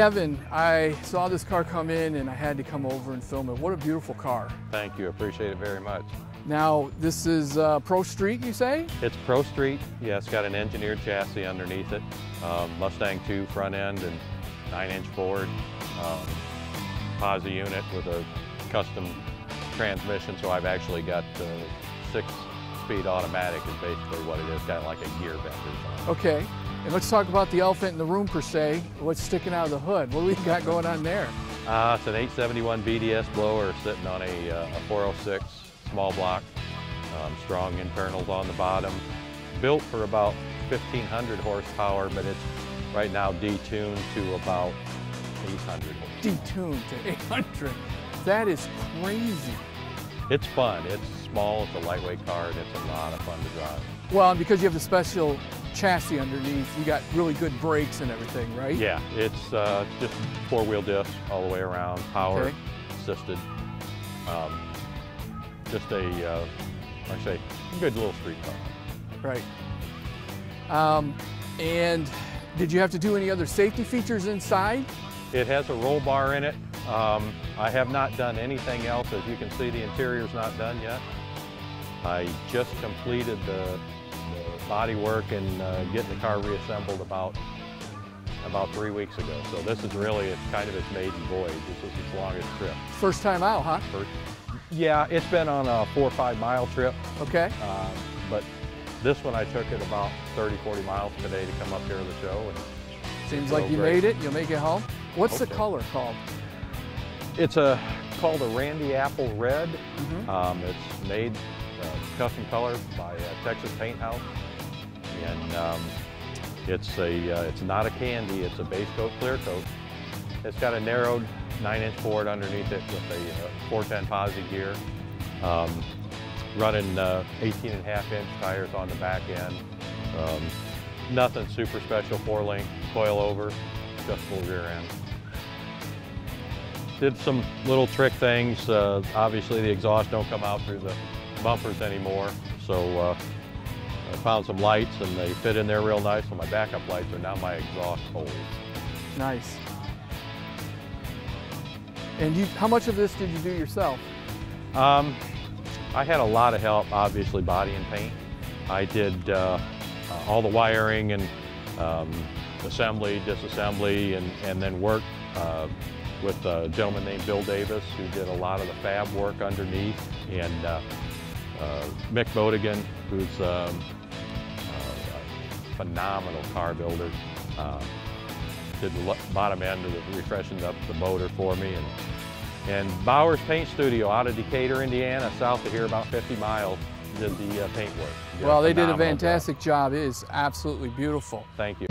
Kevin, I saw this car come in and I had to come over and film it. What a beautiful car. Thank you, appreciate it very much. Now, this is uh, Pro Street, you say? It's Pro Street, yeah, it's got an engineered chassis underneath it. Um, Mustang 2 front end and 9-inch Ford. Um, Posi unit with a custom transmission, so I've actually got uh, six-speed automatic is basically what it is, kind of like a Gear Vendor. Okay, and let's talk about the elephant in the room per se. What's sticking out of the hood? What do we got going on there? Uh, it's an 871 BDS blower sitting on a, uh, a 406 small block, um, strong internals on the bottom. Built for about 1500 horsepower, but it's right now detuned to about 800. Detuned to 800. That is crazy. It's fun. It's small, it's a lightweight car, and it's a lot of fun to drive. Well, and because you have the special chassis underneath, you got really good brakes and everything, right? Yeah, it's uh, just four-wheel discs all the way around, power Okay. assisted. Um, just a, uh, like I say, good little street car. Right. Um, and did you have to do any other safety features inside? It has a roll bar in it. Um, I have not done anything else. As you can see, the interior's not done yet. I just completed the, the body work and uh, getting the car reassembled about about three weeks ago. So this is really it's kind of its maiden voyage. This is its longest trip. First time out, huh? First, yeah, it's been on a four or five mile trip, Okay. uh, but this one I took it about 30, 40 miles today to come up here to the show. And Seems like you great. made it. You'll make it home. What's the so. color called? It's a called a Randy Apple Red. Mhm. Um, it's made custom color by uh, Texas Paint House, and um, it's a uh, it's not a candy. It's a base coat clear coat. It's got a narrowed nine-inch Ford underneath it with a uh, 410 Posi gear, um, running uh, 18 and a half inch tires on the back end. Um, nothing super special. Four-link coilover, adjustable rear end did some little trick things. Uh, obviously, the exhaust don't come out through the bumpers anymore, so uh, I found some lights and they fit in there real nice. So my backup lights are now my exhaust holes. Nice. And you, how much of this did you do yourself? Um, I had a lot of help, obviously, body and paint. I did uh, uh, all the wiring and um, assembly, disassembly, and, and then work uh, with a gentleman named Bill Davis who did a lot of the fab work underneath, and uh, Mick Bodigan, who's um, uh, a phenomenal car builder. Uh, did the bottom end of the refreshing up the motor for me and and Bowers Paint Studio out of Decatur, Indiana, south of here about 50 miles, did the uh, paint work. Did well, they did a phenomenal job. fantastic job. It is absolutely beautiful. Thank you.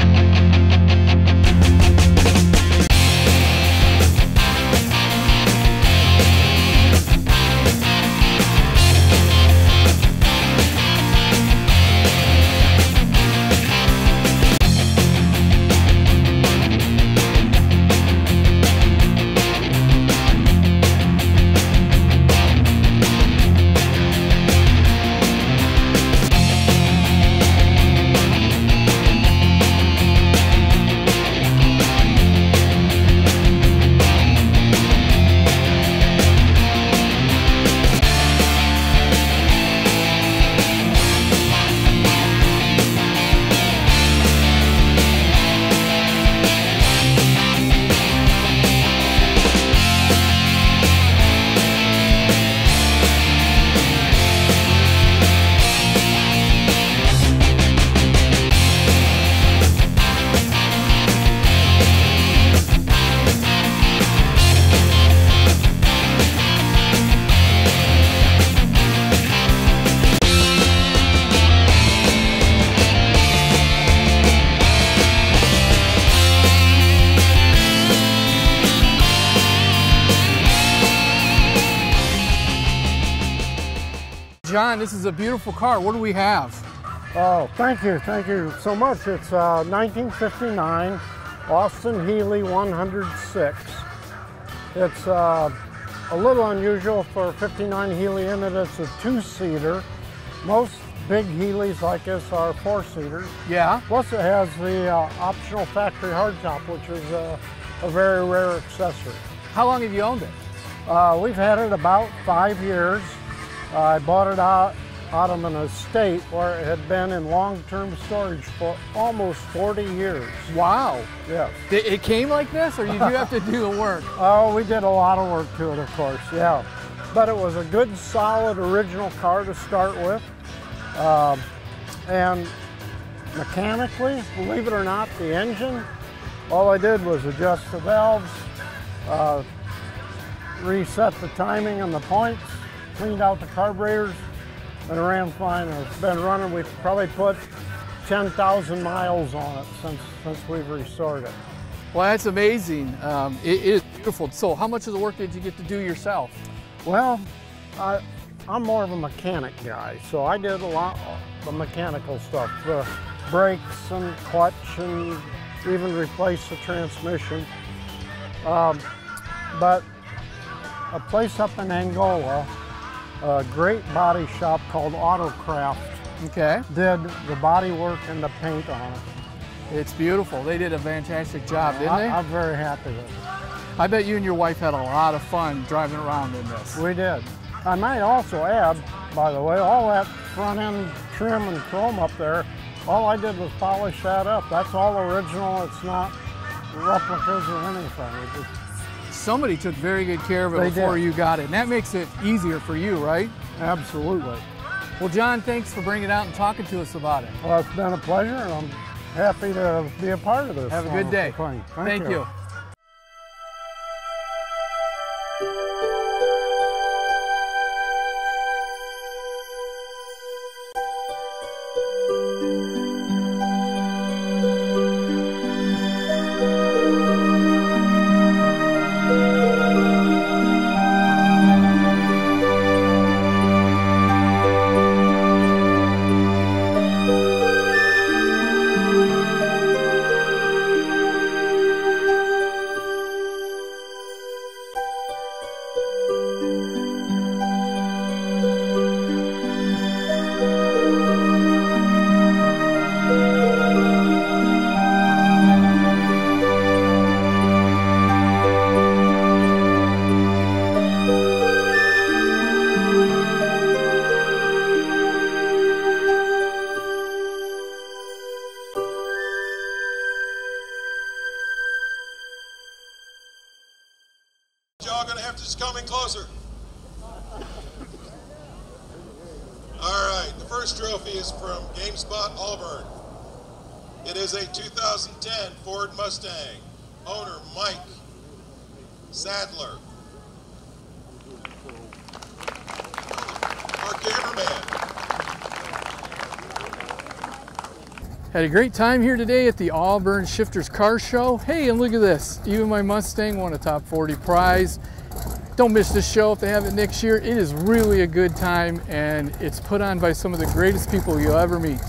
John, this is a beautiful car. What do we have? Oh, thank you, thank you so much. It's uh, 1959 Austin Healey 106. It's uh, a little unusual for a 59 Healey in that it's a two-seater. Most big Healeys like this are four-seaters. Yeah. Plus it has the uh, optional factory hardtop, which is uh, a very rare accessory. How long have you owned it? Uh, we've had it about five years. I bought it out, out of an estate where it had been in long-term storage for almost 40 years. Wow. Yes. It it came like this, or you do have to do the work? Oh, we did a lot of work to it, of course, yeah. But it was a good, solid, original car to start with. Um, and mechanically, believe it or not, the engine, all I did was adjust the valves, uh, reset the timing and the points, cleaned out the carburetors, and ran fine. It's been running, we've probably put 10,000 miles on it since, since we've restored it. Well, that's amazing. Um, it is beautiful. So, how much of the work did you get to do yourself? Well, I, I'm more of a mechanic guy, so I did a lot of the mechanical stuff, the brakes and clutch and even replace the transmission. Um, but a place up in Angola, a great body shop called Autocraft Okay. did the body work and the paint on it. It's beautiful. They did a fantastic job, didn't I, they? I'm very happy with it. I bet you and your wife had a lot of fun driving around in this. We did. I might also add, by the way, all that front end trim and chrome up there, all I did was polish that up. That's all original. It's not replicas or anything. Somebody took very good care of it They before did. you got it, and that makes it easier for you, right? absolutely. Well, John, thanks for bringing it out and talking to us about it. Well, it's been a pleasure, and I'm happy to be a part of this. Have a good day. thing. Thank you. Y'all first trophy is from GameSpot Auburn. It is a 2010 Ford Mustang. Owner Mike Sadler. Our cameraman. Had a great time here today at the Auburn Shifters Car Show. Hey, and look at this. Even my Mustang won a top 40 prize. Don't miss this show if they have it next year. It is really a good time and it's put on by some of the greatest people you'll ever meet.